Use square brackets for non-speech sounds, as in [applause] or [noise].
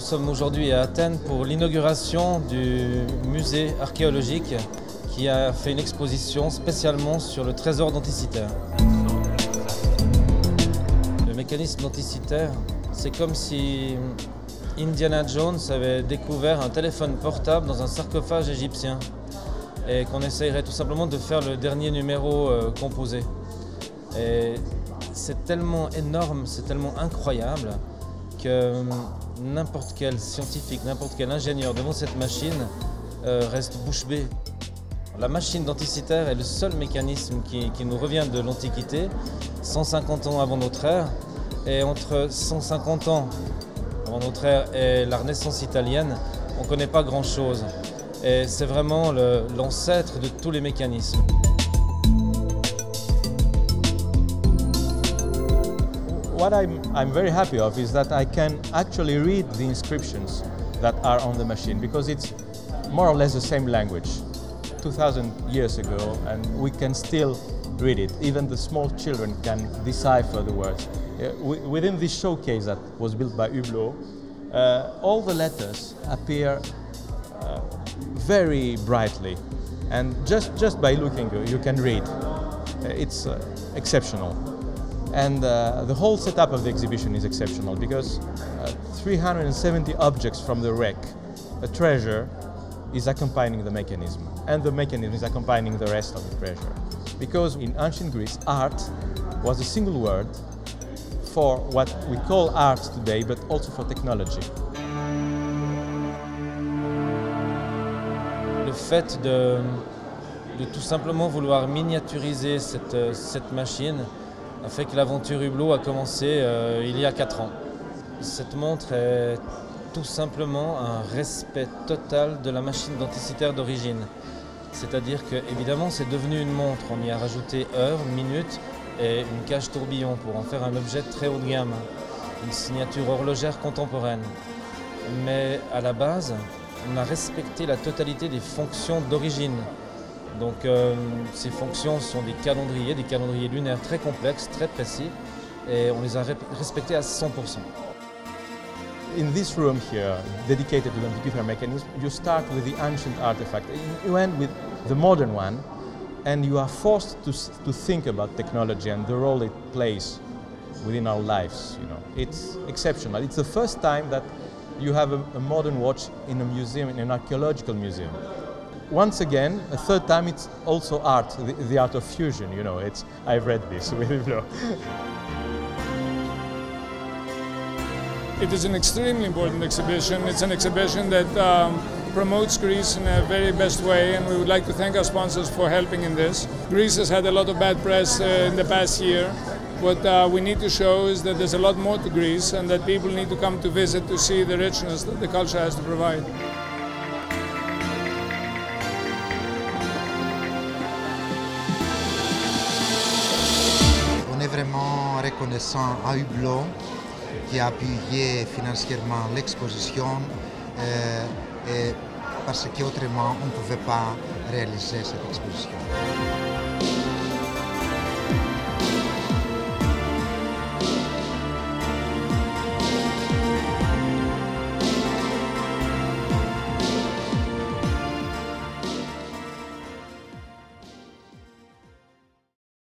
sommes aujourd'hui à Athènes pour l'inauguration du musée archéologique qui a fait une exposition spécialement sur le trésor denticitaire. Le mécanisme denticitaire, c'est comme si Indiana Jones avait découvert un téléphone portable dans un sarcophage égyptien et qu'on essayerait tout simplement de faire le dernier numéro euh, composé. Et c'est tellement énorme, c'est tellement incroyable que n'importe quel scientifique, n'importe quel ingénieur devant cette machine euh, reste bouche bée. La machine denticitaire est le seul mécanisme qui, qui nous revient de l'Antiquité, 150 ans avant notre ère, et entre 150 ans avant notre ère et la Renaissance italienne, on ne connaît pas grand-chose. Et c'est vraiment l'ancêtre de tous les mécanismes. What I'm, I'm very happy of is that I can actually read the inscriptions that are on the machine because it's more or less the same language 2000 years ago and we can still read it. Even the small children can decipher the words. Uh, within this showcase that was built by Hublot, uh, all the letters appear uh, very brightly and just, just by looking you can read. Uh, it's uh, exceptional. And uh, the whole setup of the exhibition is exceptional because 370 objects from the wreck, a treasure, is accompanying the mechanism. And the mechanism is accompanying the rest of the treasure. Because in ancient Greece, art was a single word for what we call art today, but also for technology. Le fait de, de tout simplement vouloir miniaturiser cette, cette machine a fait que l'aventure Hublot a commencé euh, il y a 4 ans. Cette montre est tout simplement un respect total de la machine denticitaire d'origine. C'est-à-dire que, évidemment, c'est devenu une montre. On y a rajouté heures, minutes et une cage tourbillon pour en faire un objet très haut de gamme, une signature horlogère contemporaine. Mais à la base, on a respecté la totalité des fonctions d'origine. Donc euh, ces fonctions sont des calendriers, des calendriers lunaires très complexes, très précis, et on les a respectés à 100%. In this room here, dedicated to the mechanism, you start with the ancient artifact. You end with the modern one, and you are forced to, think about technology and the role it plays within our lives. You know, it's exceptional. It's the first time that you have a modern watch in a museum, in an archaeological museum. Once again, a third time, it's also art, the, the art of fusion. You know, it's I've read this [laughs] with It is an extremely important exhibition. It's an exhibition that um, promotes Greece in a very best way, and we would like to thank our sponsors for helping in this. Greece has had a lot of bad press uh, in the past year. What uh, we need to show is that there's a lot more to Greece, and that people need to come to visit to see the richness that the culture has to provide. Reconnaissant à Hublot qui a appuyé financièrement l'exposition euh, parce qu'autrement on ne pouvait pas réaliser cette exposition.